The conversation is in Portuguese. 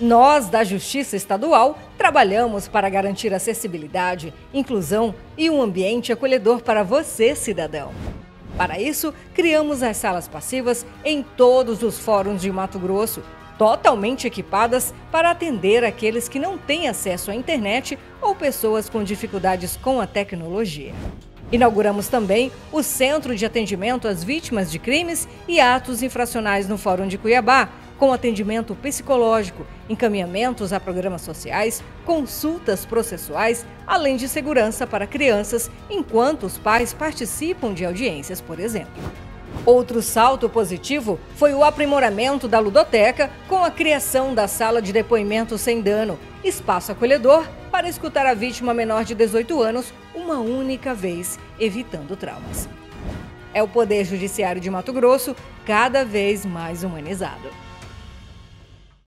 Nós, da Justiça Estadual, trabalhamos para garantir acessibilidade, inclusão e um ambiente acolhedor para você, cidadão. Para isso, criamos as salas passivas em todos os fóruns de Mato Grosso, totalmente equipadas para atender aqueles que não têm acesso à internet ou pessoas com dificuldades com a tecnologia. Inauguramos também o Centro de Atendimento às Vítimas de Crimes e Atos Infracionais no Fórum de Cuiabá, com atendimento psicológico, encaminhamentos a programas sociais, consultas processuais, além de segurança para crianças, enquanto os pais participam de audiências, por exemplo. Outro salto positivo foi o aprimoramento da ludoteca com a criação da sala de depoimento sem dano, espaço acolhedor para escutar a vítima menor de 18 anos uma única vez, evitando traumas. É o Poder Judiciário de Mato Grosso cada vez mais humanizado.